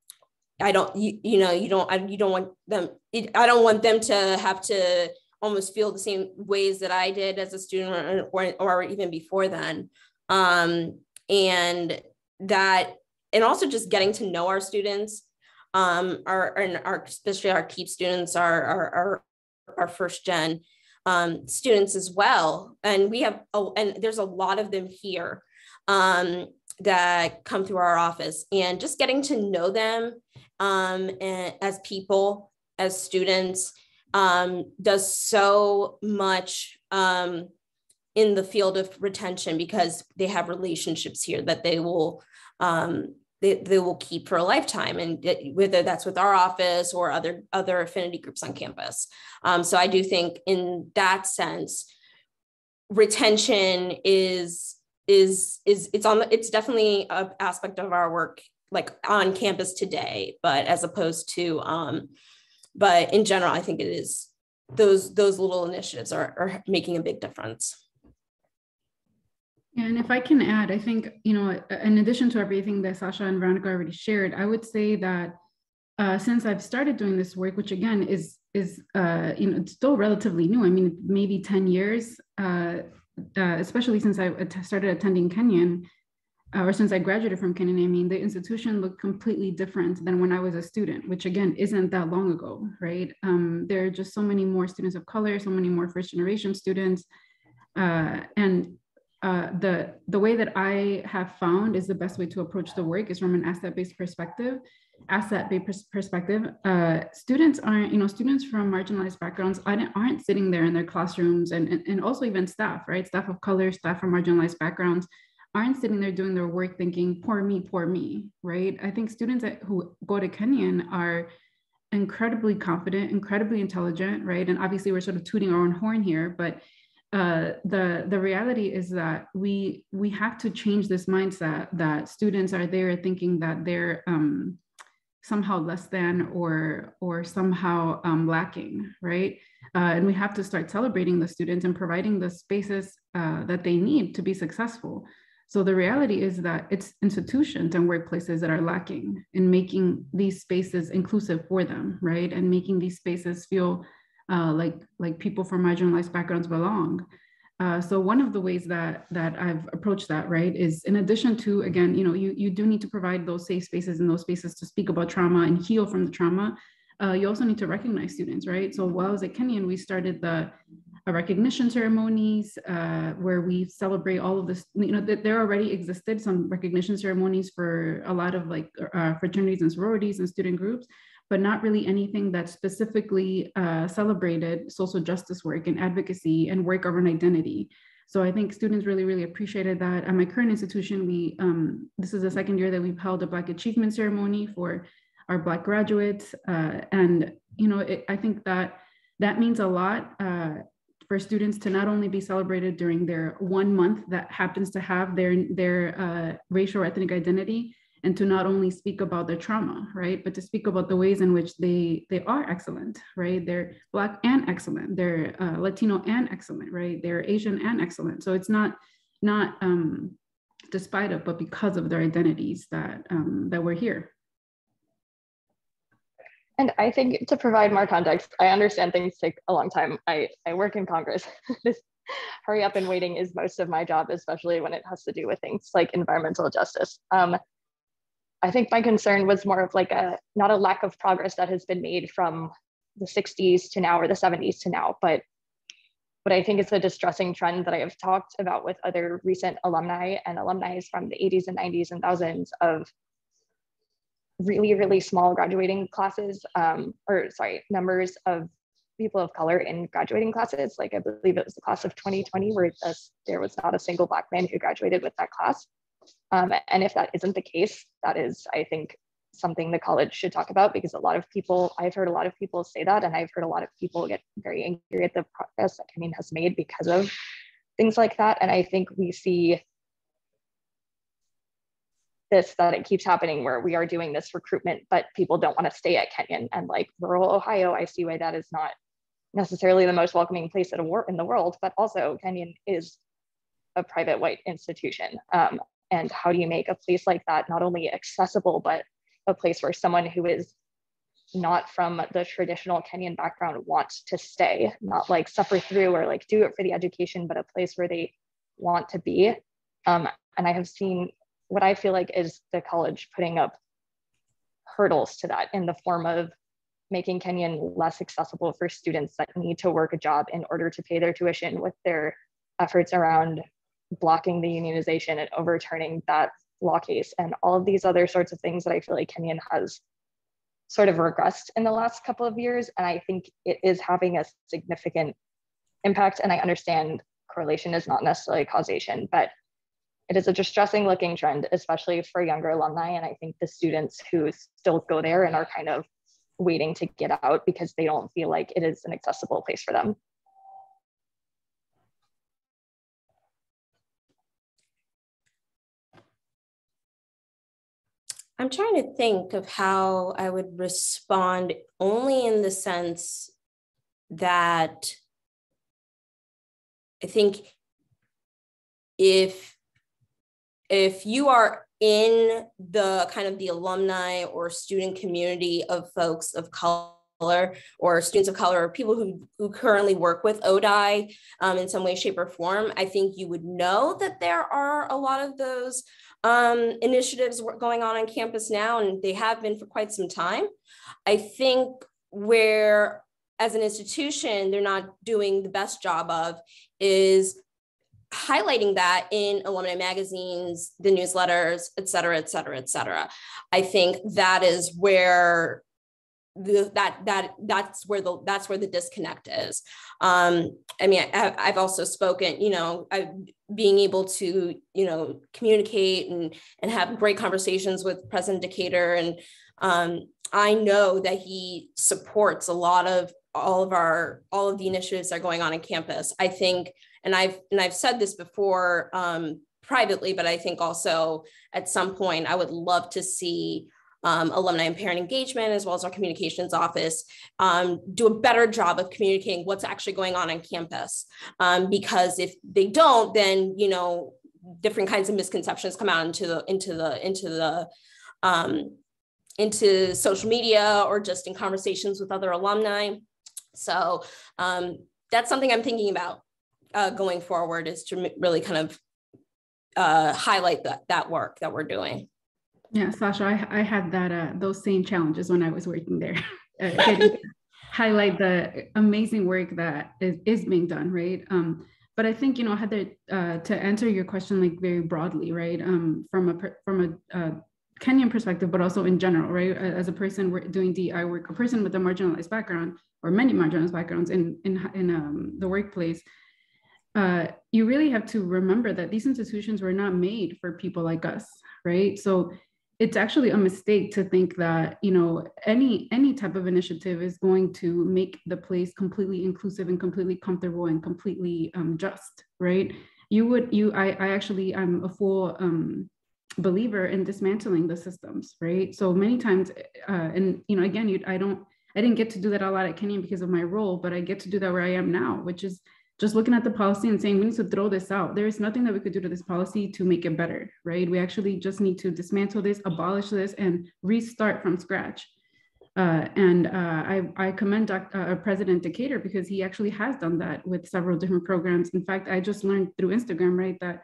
i don't you, you know you don't I, you don't want them i don't want them to have to almost feel the same ways that i did as a student or, or, or even before then. Um, and that and also just getting to know our students um, our and our especially our keep students our our our, our first gen um, students as well. And we have oh and there's a lot of them here um, that come through our office. And just getting to know them um, and, as people as students um, does so much um, in the field of retention because they have relationships here that they will um, they, they will keep for a lifetime and it, whether that's with our office or other other affinity groups on campus. Um, so i do think in that sense retention is is is it's on the, it's definitely an aspect of our work like on campus today but as opposed to um but in general i think it is those those little initiatives are, are making a big difference
and if I can add, I think, you know, in addition to everything that Sasha and Veronica already shared, I would say that uh, since I've started doing this work, which again is, is uh, you know, it's still relatively new. I mean, maybe 10 years, uh, uh especially since I started attending Kenyon, uh, or since I graduated from Kenyon, I mean, the institution looked completely different than when I was a student, which again, isn't that long ago, right? Um, there are just so many more students of color, so many more first generation students. Uh, and uh, the the way that I have found is the best way to approach the work is from an asset-based perspective. Asset-based perspective, uh, students aren't, you know, students from marginalized backgrounds aren't, aren't sitting there in their classrooms, and, and and also even staff, right? Staff of color, staff from marginalized backgrounds, aren't sitting there doing their work thinking, "Poor me, poor me," right? I think students who go to Kenyon are incredibly confident, incredibly intelligent, right? And obviously, we're sort of tooting our own horn here, but uh, the the reality is that we we have to change this mindset that students are there thinking that they're um, somehow less than or or somehow um, lacking, right? Uh, and we have to start celebrating the students and providing the spaces uh, that they need to be successful. So the reality is that it's institutions and workplaces that are lacking in making these spaces inclusive for them, right? And making these spaces feel uh, like like people from marginalized backgrounds belong. Uh, so one of the ways that that I've approached that right is in addition to again you know you you do need to provide those safe spaces and those spaces to speak about trauma and heal from the trauma. Uh, you also need to recognize students right. So while I was at Kenyon, we started the recognition ceremonies uh, where we celebrate all of this. You know, that there already existed some recognition ceremonies for a lot of like uh, fraternities and sororities and student groups, but not really anything that specifically uh, celebrated social justice work and advocacy and work around identity. So I think students really, really appreciated that. At my current institution, we um, this is the second year that we've held a Black Achievement Ceremony for our Black graduates, uh, and you know, it, I think that that means a lot uh, for students to not only be celebrated during their one month that happens to have their their uh, racial or ethnic identity, and to not only speak about their trauma, right, but to speak about the ways in which they they are excellent, right? They're black and excellent, they're uh, Latino and excellent, right? They're Asian and excellent. So it's not not um, despite of, but because of their identities that um, that we're here.
And I think to provide more context, I understand things take a long time. I, I work in Congress. this hurry up and waiting is most of my job, especially when it has to do with things like environmental justice. Um, I think my concern was more of like a not a lack of progress that has been made from the 60s to now or the 70s to now, but but I think it's a distressing trend that I have talked about with other recent alumni and alumni from the 80s and 90s and thousands of really, really small graduating classes, um, or sorry, numbers of people of color in graduating classes. Like I believe it was the class of 2020 where there was not a single Black man who graduated with that class. Um, and if that isn't the case, that is, I think, something the college should talk about because a lot of people, I've heard a lot of people say that, and I've heard a lot of people get very angry at the progress that Kenyon has made because of things like that. And I think we see this that it keeps happening where we are doing this recruitment, but people don't want to stay at Kenyon. And like rural Ohio, I see why that is not necessarily the most welcoming place in the world, but also Kenyon is a private white institution. Um, and how do you make a place like that not only accessible, but a place where someone who is not from the traditional kenyon background wants to stay, not like suffer through or like do it for the education, but a place where they want to be. Um, and I have seen what I feel like is the college putting up hurdles to that in the form of making kenyon less accessible for students that need to work a job in order to pay their tuition with their efforts around blocking the unionization and overturning that law case and all of these other sorts of things that I feel like Kenyon has sort of regressed in the last couple of years. And I think it is having a significant impact. And I understand correlation is not necessarily causation, but it is a distressing looking trend, especially for younger alumni. And I think the students who still go there and are kind of waiting to get out because they don't feel like it is an accessible place for them.
I'm trying to think of how I would respond only in the sense that I think if if you are in the kind of the alumni or student community of folks of color or students of color or people who, who currently work with ODI um, in some way, shape, or form, I think you would know that there are a lot of those um, initiatives were going on on campus now, and they have been for quite some time. I think where, as an institution, they're not doing the best job of is highlighting that in alumni magazines, the newsletters, et cetera, et cetera, et cetera. I think that is where the, that that that's where the that's where the disconnect is. Um, I mean, I, have also spoken, you know, I, being able to, you know, communicate and and have great conversations with President Decatur, and um, I know that he supports a lot of all of our all of the initiatives that are going on in campus. I think, and I've and I've said this before um, privately, but I think also at some point I would love to see um, alumni and parent engagement, as well as our communications office, um, do a better job of communicating what's actually going on on campus. Um, because if they don't, then you know different kinds of misconceptions come out into the into the into the um, into social media or just in conversations with other alumni. So um, that's something I'm thinking about uh, going forward is to really kind of uh, highlight that, that work that we're doing.
Yeah, Sasha, I, I had that uh, those same challenges when I was working there. uh, highlight the amazing work that is, is being done, right? Um, but I think you know, Heather, uh, to answer your question like very broadly, right? Um, from a from a uh, Kenyon perspective, but also in general, right? As a person doing DI work, a person with a marginalized background or many marginalized backgrounds in in in um, the workplace, uh, you really have to remember that these institutions were not made for people like us, right? So it's actually a mistake to think that you know any any type of initiative is going to make the place completely inclusive and completely comfortable and completely um, just right you would you i, I actually i'm a full um, believer in dismantling the systems, right? So many times, uh, and you know, again, you, I don't, I didn't get to do that a lot at Kenyon because of my role, but I get to do that where I am now, which is just looking at the policy and saying we need to throw this out. There is nothing that we could do to this policy to make it better, right? We actually just need to dismantle this, abolish this, and restart from scratch. Uh, and uh, I, I, commend Dr., uh, President Decatur because he actually has done that with several different programs. In fact, I just learned through Instagram, right, that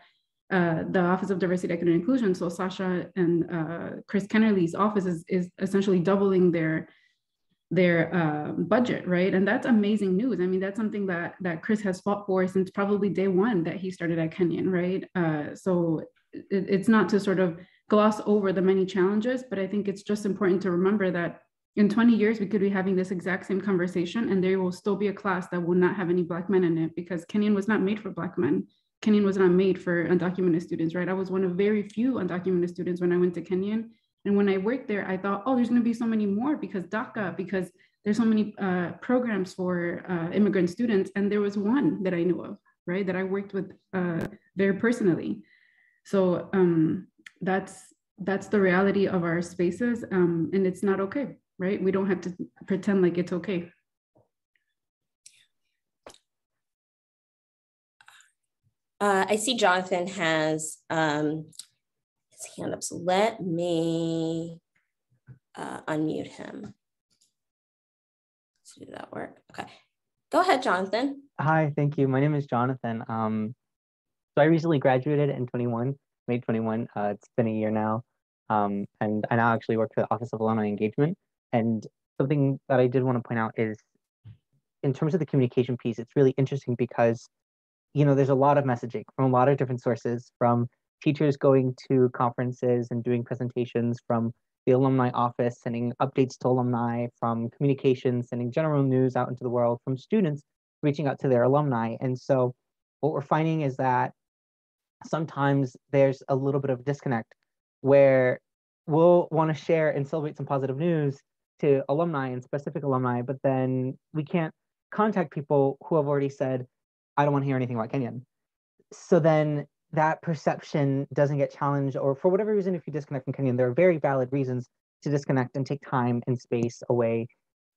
uh, the Office of Diversity, Equity, and Inclusion, so Sasha and uh, Chris Kennerly's office is, is essentially doubling their their uh, budget, right? And that's amazing news. I mean, that's something that that Chris has fought for since probably day one that he started at Kenyon, right? Uh, so it, it's not to sort of gloss over the many challenges, but I think it's just important to remember that in 20 years we could be having this exact same conversation, and there will still be a class that will not have any black men in it because Kenyon was not made for black men. Kenyon was not made for undocumented students, right? I was one of very few undocumented students when I went to Kenyon and when I worked there, I thought, oh, there's going to be so many more because DACA, because there's so many uh, programs for uh, immigrant students. And there was one that I knew of, right, that I worked with uh, very personally. So um, that's that's the reality of our spaces, um, and it's not okay, right? We don't have to pretend like it's okay.
Uh, I see Jonathan has um, hand up. So let me uh, unmute him. Let's do that work. Okay. Go ahead, Jonathan.
Hi, thank you. My name is Jonathan. Um, so I recently graduated in 21, May 21. Uh, it's been a year now. Um, and I now actually work for the Office of Alumni Engagement. And something that I did want to point out is in terms of the communication piece, it's really interesting because, you know, there's a lot of messaging from a lot of different sources from teachers going to conferences and doing presentations from the alumni office, sending updates to alumni, from communications, sending general news out into the world, from students reaching out to their alumni. And so what we're finding is that sometimes there's a little bit of disconnect where we'll want to share and celebrate some positive news to alumni and specific alumni, but then we can't contact people who have already said, I don't want to hear anything about Kenyon. So then that perception doesn't get challenged, or for whatever reason, if you disconnect from Kenyon, there are very valid reasons to disconnect and take time and space away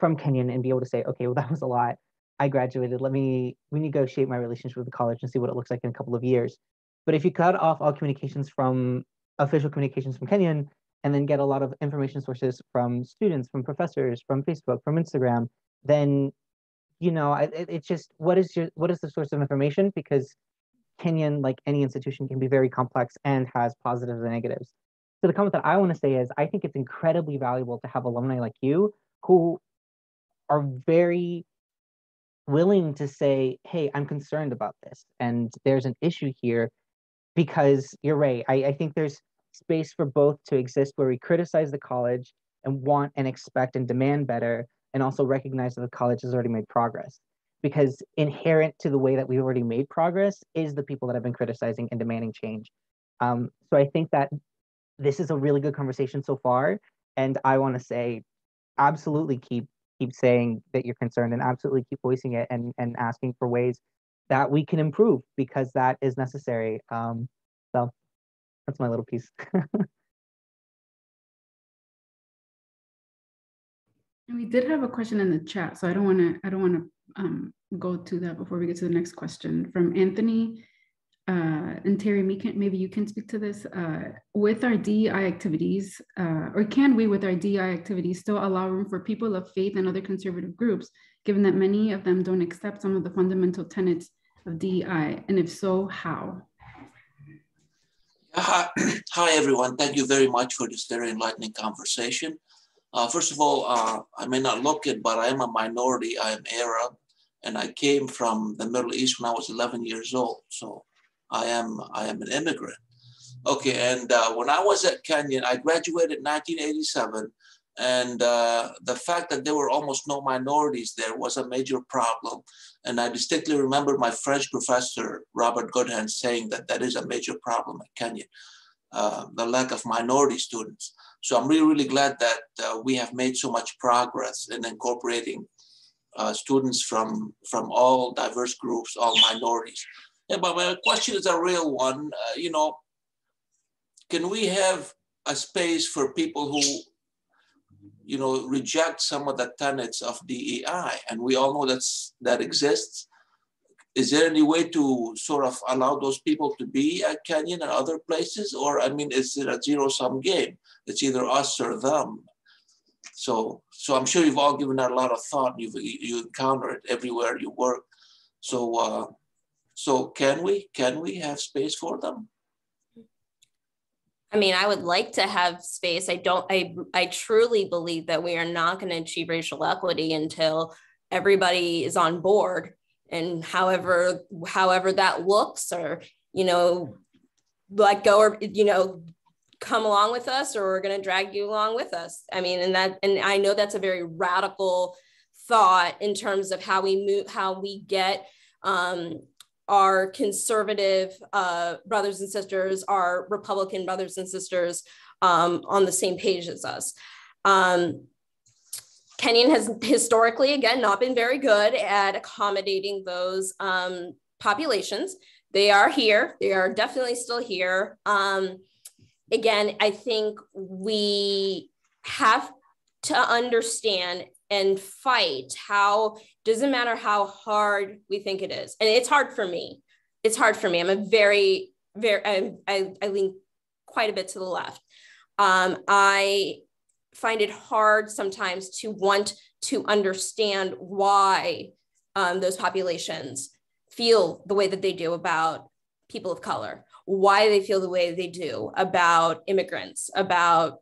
from Kenyon and be able to say, okay, well, that was a lot. I graduated. Let me renegotiate my relationship with the college and see what it looks like in a couple of years. But if you cut off all communications from official communications from Kenyon and then get a lot of information sources from students, from professors, from Facebook, from Instagram, then you know, it, it's just what is your what is the source of information? Because Kenyon, like any institution, can be very complex and has positives and negatives. So the comment that I want to say is I think it's incredibly valuable to have alumni like you who are very willing to say, hey, I'm concerned about this. And there's an issue here because you're right. I, I think there's space for both to exist where we criticize the college and want and expect and demand better, and also recognize that the college has already made progress because inherent to the way that we've already made progress is the people that have been criticizing and demanding change. Um, so I think that this is a really good conversation so far, and I want to say, absolutely keep keep saying that you're concerned, and absolutely keep voicing it and and asking for ways that we can improve because that is necessary. Um, so that's my little piece.
And we did have a question in the chat, so I don't want to I don't want to um, go to that before we get to the next question from Anthony. Uh, and Terry, maybe you can speak to this. Uh, with our DEI activities, uh, or can we, with our DEI activities, still allow room for people of faith and other conservative groups, given that many of them don't accept some of the fundamental tenets of DEI? And if so, how?
Hi, hi everyone. Thank you very much for this very enlightening conversation. Uh, first of all, uh, I may not look it, but I am a minority. I am Arab and I came from the Middle East when I was 11 years old. So I am I am an immigrant. Okay, and uh, when I was at Kenyon, I graduated in 1987, and uh, the fact that there were almost no minorities there was a major problem. And I distinctly remember my French professor, Robert Goodhand, saying that that is a major problem at Kenyon, uh, the lack of minority students. So I'm really, really glad that uh, we have made so much progress in incorporating uh, students from, from all diverse groups, all minorities. Yeah, but my question is a real one. Uh, you know, can we have a space for people who, you know, reject some of the tenets of DEI? And we all know that's that exists. Is there any way to sort of allow those people to be at Kenyon and other places? Or, I mean, is it a zero sum game? It's either us or them. So, so I'm sure you've all given that a lot of thought. You've you encounter it everywhere you work. So, uh, so can we can we have space for them?
I mean, I would like to have space. I don't. I I truly believe that we are not going to achieve racial equity until everybody is on board, and however however that looks, or you know, let go or you know come along with us or we're going to drag you along with us. I mean and that and i know that's a very radical thought in terms of how we move how we get um, our conservative uh, brothers and sisters our republican brothers and sisters um, on the same page as us. Um, kenyon has historically again not been very good at accommodating those um, populations. They are here. They are definitely still here. Um, again, I think we have to understand and fight how doesn't matter how hard we think it is. And it's hard for me. It's hard for me. I'm a very very i, I, I lean quite a bit to the left. Um, i find it hard sometimes to want to understand why um, those populations feel the way that they do about people of color why they feel the way they do about immigrants, about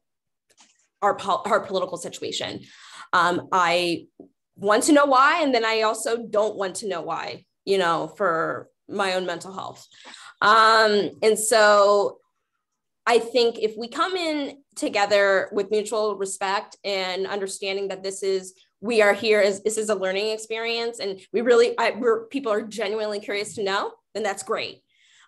our, our political situation. Um, I want to know why, and then I also don't want to know why, you know, for my own mental health. Um, and so I think if we come in together with mutual respect and understanding that this is we are here as this is a learning experience and we really I, we're, people are genuinely curious to know then that's great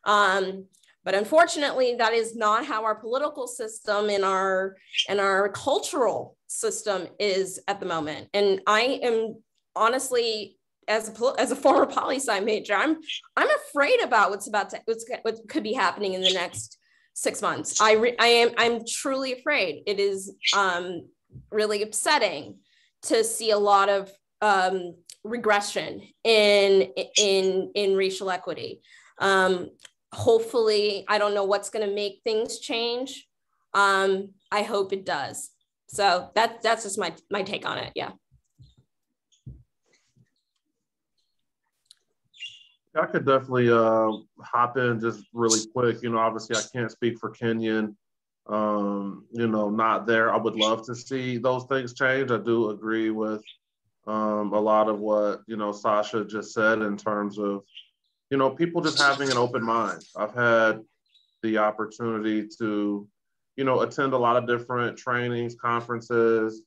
um, but unfortunately, that is not how our political system and our and our cultural system is at the moment. And I am honestly, as a as a former poli sci major, I'm I'm afraid about what's about to what's what could be happening in the next six months. I re, I am I'm truly afraid. It is um, really upsetting to see a lot of um, regression in in in racial equity. Um, hopefully, I don't know what's going to make things change. Um, I hope it does. So that that's just my my take on it. Yeah.
I could definitely uh, hop in just really quick. You know, obviously I can't speak for Kenyon. Um, you know, not there. I would love to see those things change. I do agree with um, a lot of what you know Sasha just said in terms of you know, people just having an open mind. I've had the opportunity to, you know, attend a lot of different trainings, conferences,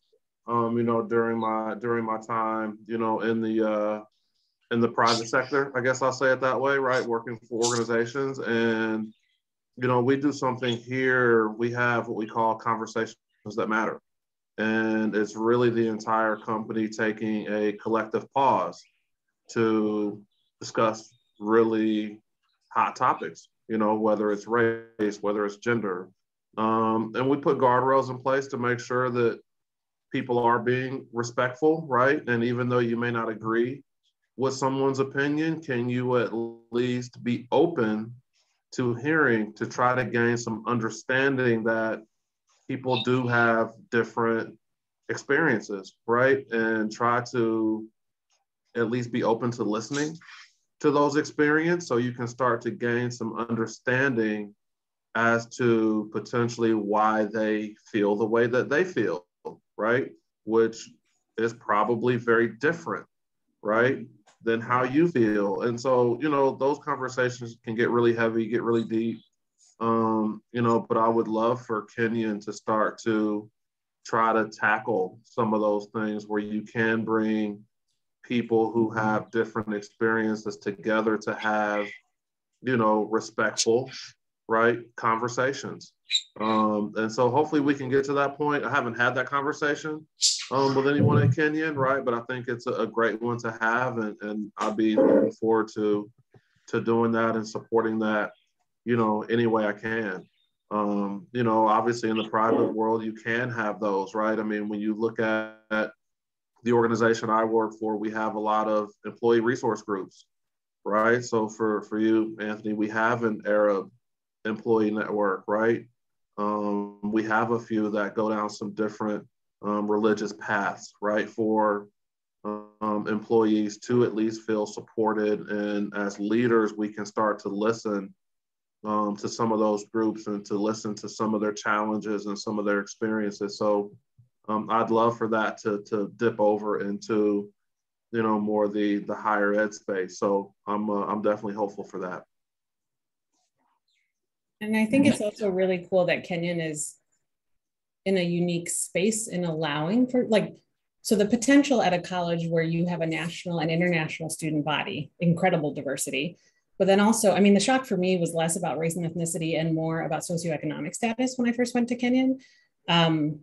um, you know, during my during my time, you know, in the uh, in the private sector, I guess I'll say it that way, right? Working for organizations. And, you know, we do something here, we have what we call conversations that matter. And it's really the entire company taking a collective pause to discuss really hot topics, you know, whether it's race, whether it's gender. Um, and we put guardrails in place to make sure that people are being respectful, right? And even though you may not agree with someone's opinion, can you at least be open to hearing to try to gain some understanding that people do have different experiences, right? And try to at least be open to listening to those experiences so you can start to gain some understanding as to potentially why they feel the way that they feel, right? Which is probably very different, right? Than how you feel. And so, you know, those conversations can get really heavy, get really deep. Um, you know, but I would love for Kenyon to start to try to tackle some of those things where you can bring people who have different experiences together to have, you know, respectful, right, conversations. Um, and so hopefully we can get to that point. I haven't had that conversation um, with anyone at Kenyon, right? But I think it's a, a great one to have, and, and I'll be looking forward to to doing that and supporting that, you know, any way I can. Um, you know, obviously in the private world, you can have those, right? I mean, when you look at, at the organization I work for, we have a lot of employee resource groups, right? So for, for you, Anthony, we have an Arab employee network, right? Um, we have a few that go down some different um, religious paths, right? For um, employees to at least feel supported. And as leaders, we can start to listen um, to some of those groups and to listen to some of their challenges and some of their experiences. So um, I'd love for that to, to dip over into, you know, more the, the higher ed space. So I'm, uh, I'm definitely hopeful for that.
And I think it's also really cool that Kenyon is in a unique space in allowing for like so the potential at a college where you have a national and international student body, incredible diversity, but then also, I mean, the shock for me was less about race and ethnicity and more about socioeconomic status when I first went to Kenyon. Um,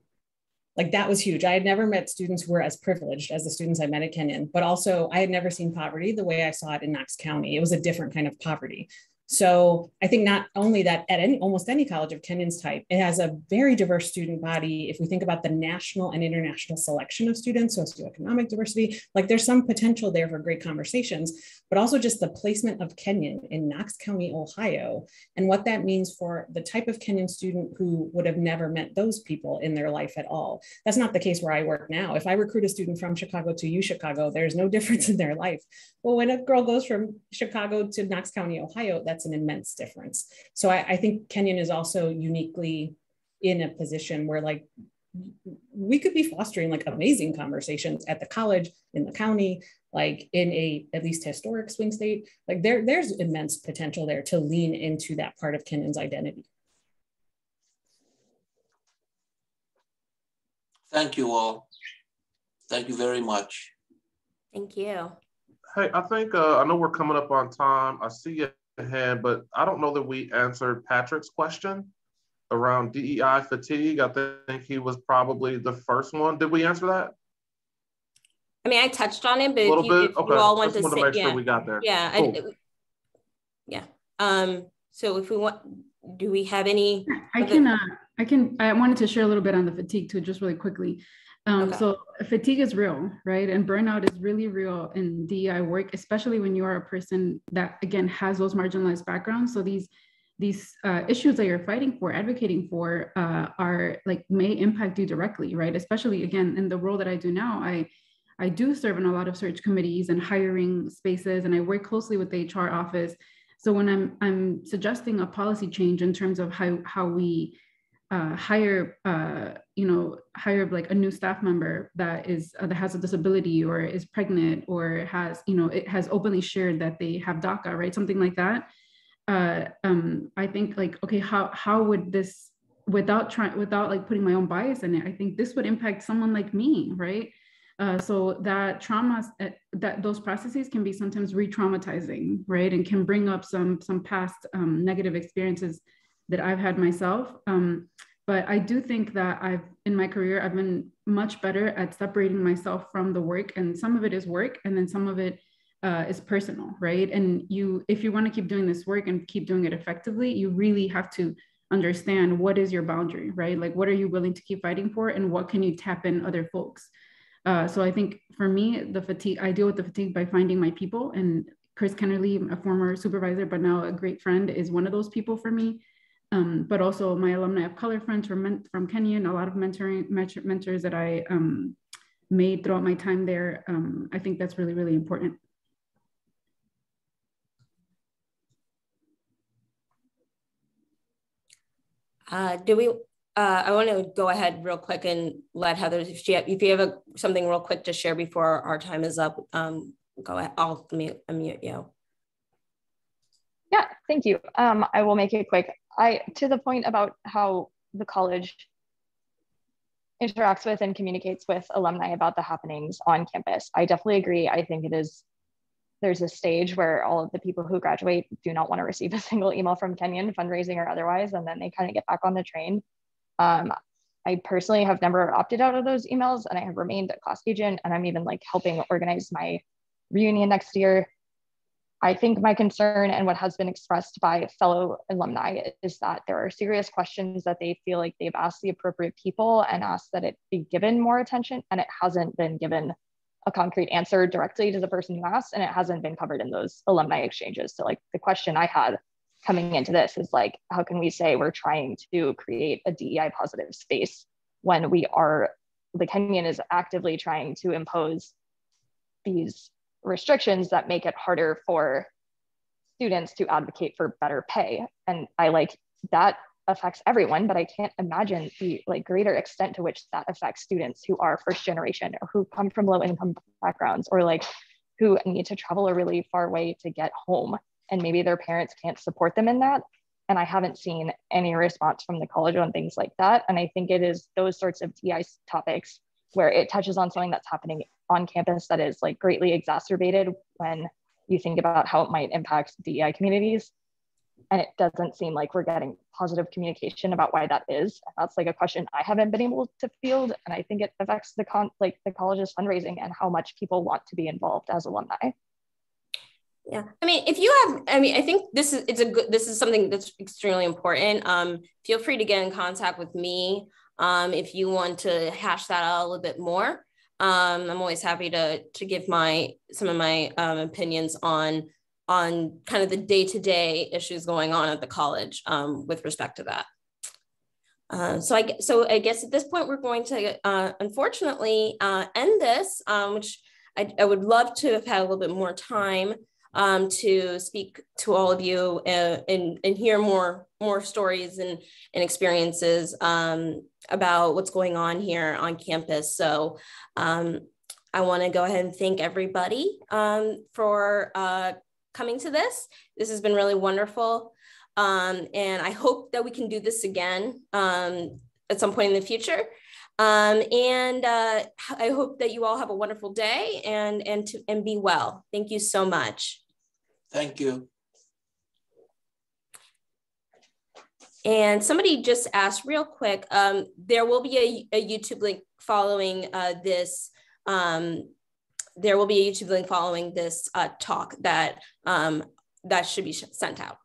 like that was huge. I had never met students who were as privileged as the students I met at Kenyon, but also I had never seen poverty the way I saw it in Knox County. It was a different kind of poverty. So I think not only that at any almost any college of Kenyon's type, it has a very diverse student body. If we think about the national and international selection of students, socioeconomic diversity, like there's some potential there for great conversations, but also just the placement of Kenyon in Knox County, Ohio, and what that means for the type of Kenyon student who would have never met those people in their life at all. That's not the case where I work now. If I recruit a student from Chicago to U Chicago, there's no difference in their life. But when a girl goes from Chicago to Knox County, Ohio, that's an immense difference. So I, I think Kenyon is also uniquely in a position where like we could be fostering like amazing conversations at the college in the county like in a at least historic swing state like there there's immense potential there to lean into that part of kenyon's identity
thank you all thank you very much
thank you
hey i think uh, i know we're coming up on time i see you hand, but I don't know that we answered Patrick's question around DEI fatigue. I think he was probably the first one. Did we answer that?
I mean, I touched on it, but a if, you, bit. If okay. you all want
Just
to,
say,
make
yeah, sure we got there.
Yeah. Cool. I, yeah. Um. So if we want, do we have any?
I can. Uh, I can. I wanted to share a little bit on the fatigue too, just really quickly. Um, okay. So fatigue is real, right? And burnout is really real in DEI work, especially when you are a person that again has those marginalized backgrounds. So these these uh, issues that you're fighting for, advocating for, uh, are like may impact you directly, right? Especially again in the role that I do now, I I do serve in a lot of search committees and hiring spaces, and I work closely with the HR office. So when I'm I'm suggesting a policy change in terms of how how we uh, hire, uh, you know, hire like a new staff member that is uh, that has a disability or is pregnant or has, you know, it has openly shared that they have DACA, right? Something like that. Uh, um, I think like, okay, how how would this without trying without like putting my own bias in it? I think this would impact someone like me, right? Uh, so that trauma, uh, that those processes can be sometimes re-traumatizing, right, and can bring up some some past um, negative experiences that I've had myself. Um, but I do think that I've, in my career, I've been much better at separating myself from the work. And some of it is work, and then some of it uh, is personal, right? And you, if you want to keep doing this work and keep doing it effectively, you really have to understand what is your boundary, right? Like, what are you willing to keep fighting for, and what can you tap in other folks? Uh, so I think for me, the fatigue, I deal with the fatigue by finding my people. And Chris Kennerly, a former supervisor, but now a great friend, is one of those people for me um, but also my alumni of color friends from, from Kenyon, a lot of mentoring mentors that I um, made throughout my time there. Um, I think that's really, really important.
Uh, do we, uh, I want to go ahead real quick and let Heather, if, she, if you have a, something real quick to share before our time is up, um, go ahead, I'll mute, unmute you.
Yeah, thank you. Um, I will make it quick. I to the point about how the college interacts with and communicates with alumni about the happenings on campus. I definitely agree. I think it is there's a stage where all of the people who graduate do not want to receive a single email from Kenyon, fundraising or otherwise, and then they kind of get back on the train. Um, I personally have never opted out of those emails and I have remained a class agent and I'm even like helping organize my reunion next year. I think my concern and what has been expressed by fellow alumni is that there are serious questions that they feel like they've asked the appropriate people and asked that it be given more attention, and it hasn't been given a concrete answer directly to the person who asked, and it hasn't been covered in those alumni exchanges. So, like the question I had coming into this is like, how can we say we're trying to create a DEI positive space when we are the Kenyon is actively trying to impose these restrictions that make it harder for students to advocate for better pay. And I like that affects everyone, but I can't imagine the like greater extent to which that affects students who are first generation or who come from low income backgrounds or like who need to travel a really far way to get home and maybe their parents can't support them in that. And I haven't seen any response from the college on things like that. And I think it is those sorts of DI topics where it touches on something that's happening on campus that is like greatly exacerbated when you think about how it might impact DEI communities. And it doesn't seem like we're getting positive communication about why that is. That's like a question I haven't been able to field. And I think it affects the con like the college's fundraising and how much people want to be involved as alumni.
Yeah, I mean, if you have, I mean, I think this is it's a good. This is something that's extremely important. Um, feel free to get in contact with me um, if you want to hash that out a little bit more. Um, I'm always happy to to give my some of my um, opinions on on kind of the day to day issues going on at the college um, with respect to that. Uh, so I so I guess at this point we're going to uh, unfortunately uh, end this, um, which I, I would love to have had a little bit more time um, to speak to all of you and, uh, and, and hear more more stories and, and experiences um, about what's going on here on campus. So um, I want to go ahead and thank everybody um, for uh, coming to this. This has been really wonderful. Um, and I hope that we can do this again um, at some point in the future. Um, and uh, I hope that you all have a wonderful day and and to and be well. Thank you so much.
Thank you.
And somebody just asked real quick, um, there will be a, a YouTube link following uh, this. Um, there will be a YouTube link following this uh, talk that um, that should be sent out.